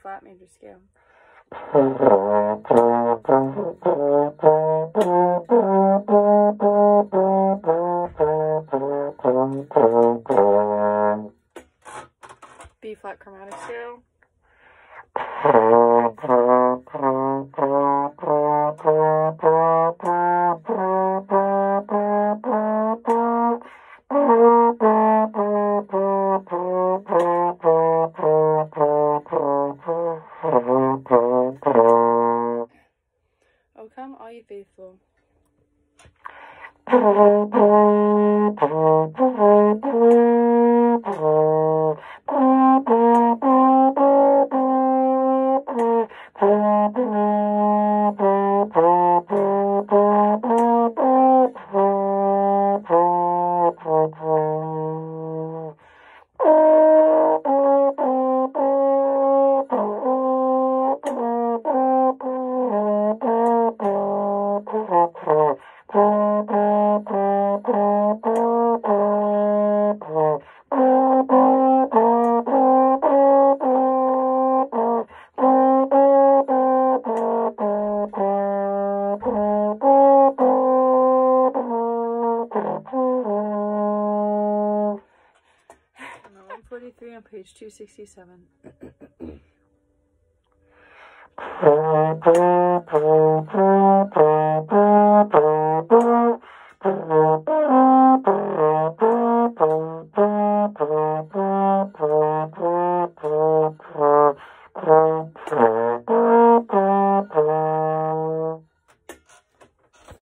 flat major scale. B flat chromatic scale. All you faithful. Number 143 on page 267. Thank you.